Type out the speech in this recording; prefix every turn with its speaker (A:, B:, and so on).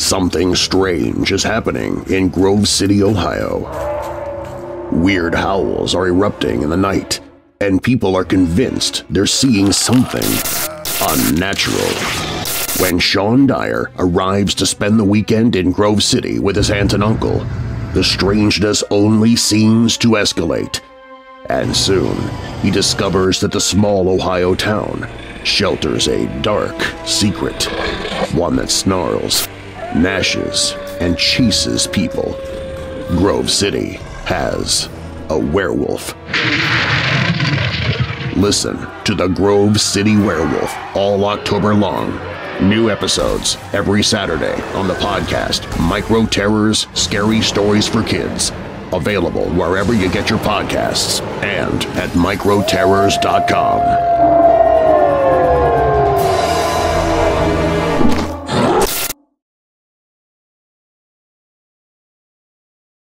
A: something strange is happening in Grove City, Ohio. Weird howls are erupting in the night, and people are convinced they're seeing something unnatural. When Sean Dyer arrives to spend the weekend in Grove City with his aunt and uncle, the strangeness only seems to escalate. And soon, he discovers that the small Ohio town shelters a dark secret, one that snarls, gnashes, and chases people. Grove City has a werewolf. Listen to the Grove City Werewolf all October long. New episodes every Saturday on the podcast Micro Terrors Scary Stories for Kids. Available wherever you get your podcasts and at microterrors.com.